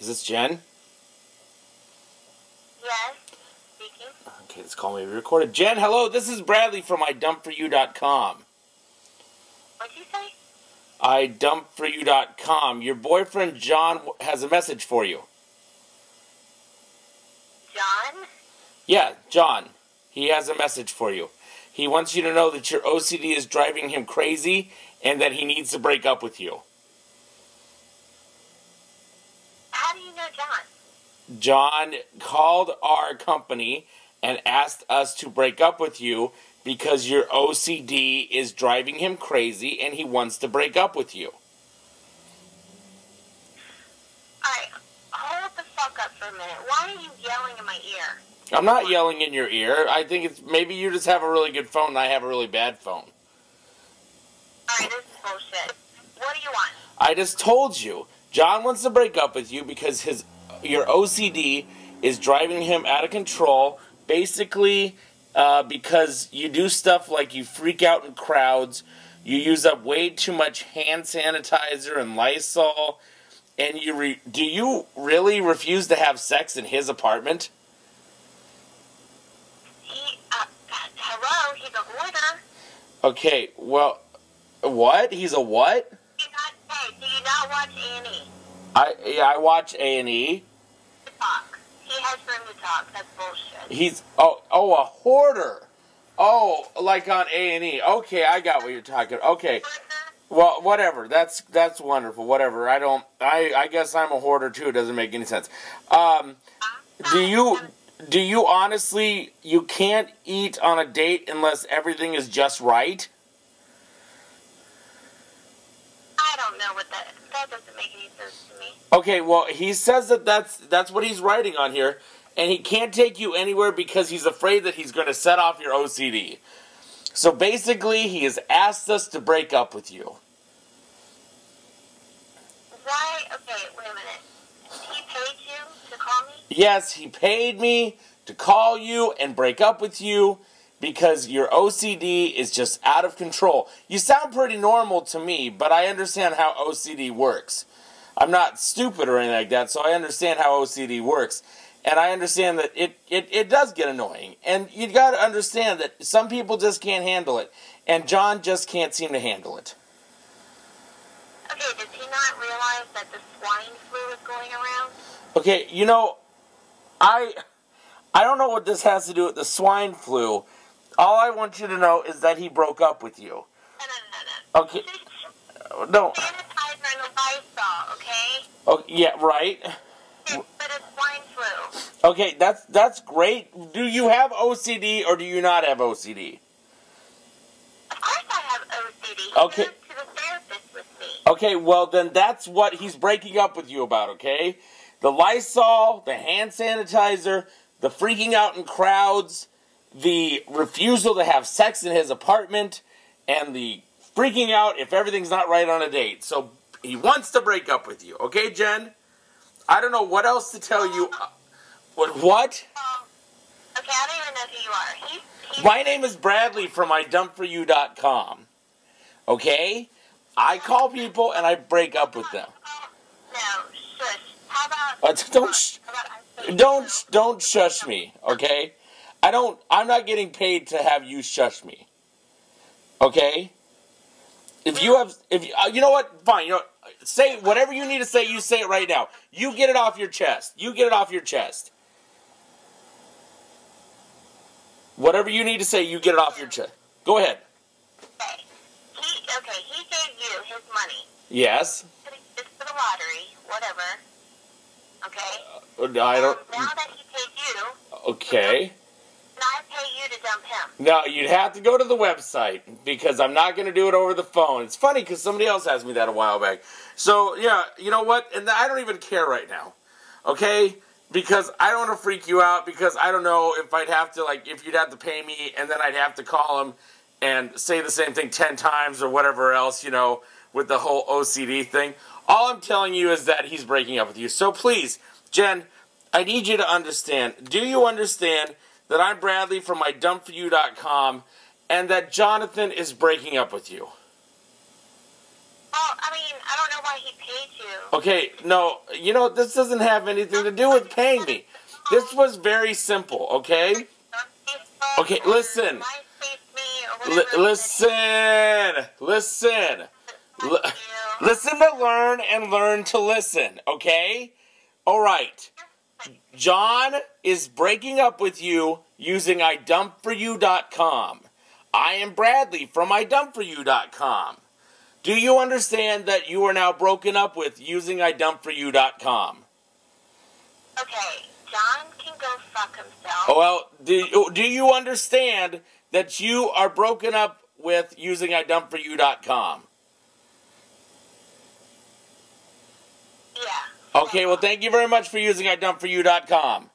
Is this Jenn? Yes. Speaking. Okay, this call may be recorded. Jenn, hello, this is Bradley from idumpforyou.com. What'd you say? idumpforyou.com. Your boyfriend Jon has a message for you. Jon? Yeah, Jon. He has a message for you. He wants you to know that your OCD is driving him crazy and that he needs to break up with you. How do you know Jon? Jon called our company and asked us to break up with you because your OCD is driving him crazy and he wants to break up with you. Alright, hold the fuck up for a minute. Why are you yelling in my ear? I'm not yelling in your ear. I think it's maybe you just have a really good phone and I have a really bad phone. Alright, this is bullshit. What do you want? I just told you. Jon wants to break up with you because his your OCD is driving him out of control. Basically, uh, because you do stuff like you freak out in crowds, you use up way too much hand sanitizer and Lysol, and you re- do you really refuse to have sex in his apartment? He, uh, hello, he's a hoarder. Okay, well, what? He's a what? Do you not, hey, do you not watch A&E? I yeah, I watch A and E. To talk. He has room to talk. That's bullshit. He's oh oh a hoarder. Oh, like on A and E. Okay, I got what you're talking. Okay, well, whatever. That's that's wonderful. Whatever. I don't. I I guess I'm a hoarder too. It doesn't make any sense. Um, do you do you honestly you can't eat on a date unless everything is just right? I don't know what that, doesn't make any sense to me. Okay, well, he says that that's that's what he's writing on here, and he can't take you anywhere because he's afraid that he's going to set off your OCD. So basically, he has asked us to break up with you. Why, okay, wait a minute. He paid you to call me? Yes, he paid me to call you and break up with you because your OCD is just out of control. You sound pretty normal to me, but I understand how OCD works. I'm not stupid or anything like that, so I understand how OCD works. And I understand that it, it, it does get annoying. And you've got to understand that some people just can't handle it. And Jon just can't seem to handle it. Okay, does he not realize that the swine flu is going around? Okay, you know, I I don't know what this has to do with the swine flu. All I want you to know is that he broke up with you. No, no, no. Okay. No. Lysol, okay? Oh, yeah, right. But it's swine flu. Okay, that's that's great. Do you have OCD or do you not have OCD? Of course I have OCD. Okay. The. Okay, well then that's what he's breaking up with you about, okay? The Lysol, the hand sanitizer, the freaking out in crowds, the refusal to have sex in his apartment, and the freaking out if everything's not right on a date. So he wants to break up with you, okay, Jenn? I don't know what else to tell you. Uh, What? What? Um, okay, I don't even know who you are. He's, he's My name is Bradley from idumpforyou.com. Okay? I call people and I break up with them. No, shush. How about... Uh, don't sh- how about I don't don't shush me, okay? I don't I'm not getting paid to have you shush me. Okay? If you have if you, uh, you know what? Fine, you know say whatever you need to say, you say it right now. You get it off your chest. You get it off your chest. Whatever you need to say, you get it off your chest. Go ahead. Okay. He, okay, he gave you his money. Yes. It's for the lottery, whatever. Okay? Uh, I don't Um, now that he paid you, Okay. can I pay you to dump him? No, you'd have to go to the website because I'm not going to do it over the phone. It's funny because somebody else asked me that a while back. So, yeah, you know what? And I don't even care right now. Okay? Because I don't want to freak you out because I don't know if I'd have to, like, if you'd have to pay me and then I'd have to call him and say the same thing 10 times or whatever else, you know, with the whole OCD thing. All I'm telling you is that he's breaking up with you. So please, Jenn, I need you to understand. Do you understand that I'm Bradley from mydumpforyou.com and that Jonathan is breaking up with you? Well, I mean, I don't know why he paid you. Okay, no, you know, this doesn't have anything to do with paying me. This was very simple, okay? Okay, listen. MySpace me or Li- whatever. listen, listen. You. listen to learn and learn to listen, okay? All right. Jon is breaking up with you using idumpforyou.com. I am Bradley from idumpforyou.com. Do you understand that you are now broken up with using idumpforyou.com? Okay, Jon can go fuck himself. Oh, well, do, do you understand that you are broken up with using idumpforyou.com? Okay, well, thank you very much for using idumpforyou.com.